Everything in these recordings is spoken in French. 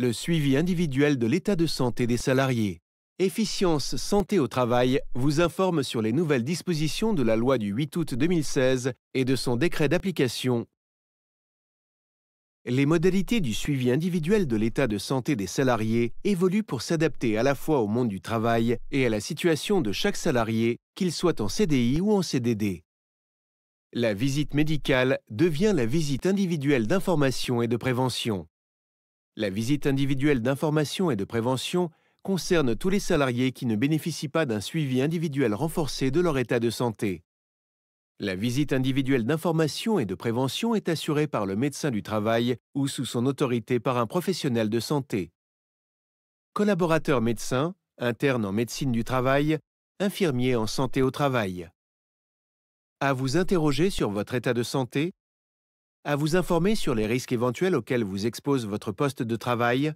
le suivi individuel de l'état de santé des salariés. Efficience Santé au Travail vous informe sur les nouvelles dispositions de la loi du 8 août 2016 et de son décret d'application. Les modalités du suivi individuel de l'état de santé des salariés évoluent pour s'adapter à la fois au monde du travail et à la situation de chaque salarié, qu'il soit en CDI ou en CDD. La visite médicale devient la visite individuelle d'information et de prévention. La visite individuelle d'information et de prévention concerne tous les salariés qui ne bénéficient pas d'un suivi individuel renforcé de leur état de santé. La visite individuelle d'information et de prévention est assurée par le médecin du travail ou sous son autorité par un professionnel de santé. Collaborateur médecin, interne en médecine du travail, infirmier en santé au travail. À vous interroger sur votre état de santé, à vous informer sur les risques éventuels auxquels vous expose votre poste de travail,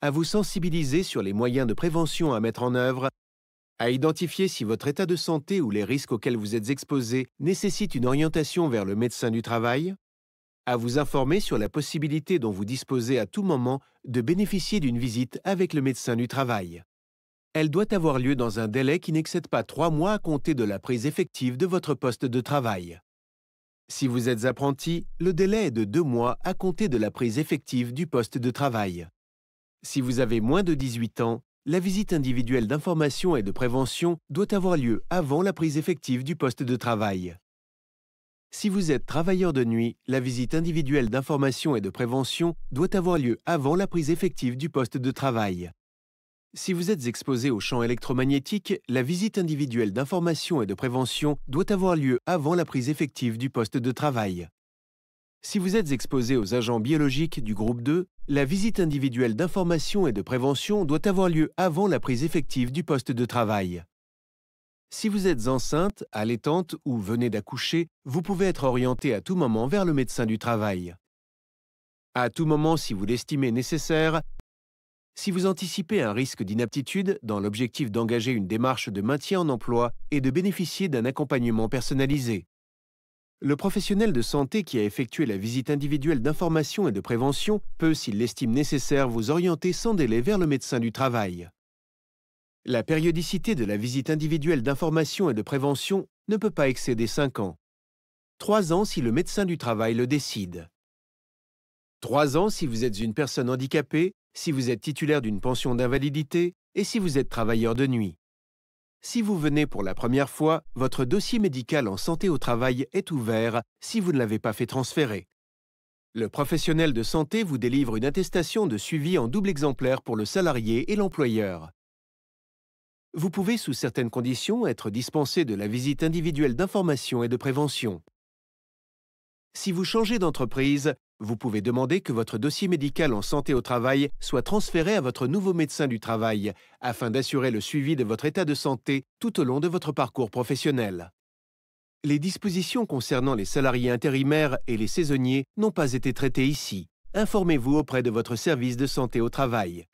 à vous sensibiliser sur les moyens de prévention à mettre en œuvre, à identifier si votre état de santé ou les risques auxquels vous êtes exposé nécessitent une orientation vers le médecin du travail, à vous informer sur la possibilité dont vous disposez à tout moment de bénéficier d'une visite avec le médecin du travail. Elle doit avoir lieu dans un délai qui n'excède pas trois mois à compter de la prise effective de votre poste de travail. Si vous êtes apprenti, le délai est de deux mois à compter de la prise effective du poste de travail. Si vous avez moins de 18 ans, la visite individuelle d'information et de prévention doit avoir lieu avant la prise effective du poste de travail. Si vous êtes travailleur de nuit, la visite individuelle d'information et de prévention doit avoir lieu avant la prise effective du poste de travail. Si vous êtes exposé au champ électromagnétique, la visite individuelle d'information et de prévention doit avoir lieu avant la prise effective du poste de travail. Si vous êtes exposé aux agents biologiques du groupe 2, la visite individuelle d'information et de prévention doit avoir lieu avant la prise effective du poste de travail. Si vous êtes enceinte, allaitante ou venez d'accoucher, vous pouvez être orienté à tout moment vers le médecin du travail. À tout moment, si vous l'estimez nécessaire, si vous anticipez un risque d'inaptitude dans l'objectif d'engager une démarche de maintien en emploi et de bénéficier d'un accompagnement personnalisé. Le professionnel de santé qui a effectué la visite individuelle d'information et de prévention peut, s'il l'estime nécessaire, vous orienter sans délai vers le médecin du travail. La périodicité de la visite individuelle d'information et de prévention ne peut pas excéder 5 ans. 3 ans si le médecin du travail le décide. 3 ans si vous êtes une personne handicapée si vous êtes titulaire d'une pension d'invalidité et si vous êtes travailleur de nuit. Si vous venez pour la première fois, votre dossier médical en santé au travail est ouvert si vous ne l'avez pas fait transférer. Le professionnel de santé vous délivre une attestation de suivi en double exemplaire pour le salarié et l'employeur. Vous pouvez, sous certaines conditions, être dispensé de la visite individuelle d'information et de prévention. Si vous changez d'entreprise, vous pouvez demander que votre dossier médical en santé au travail soit transféré à votre nouveau médecin du travail, afin d'assurer le suivi de votre état de santé tout au long de votre parcours professionnel. Les dispositions concernant les salariés intérimaires et les saisonniers n'ont pas été traitées ici. Informez-vous auprès de votre service de santé au travail.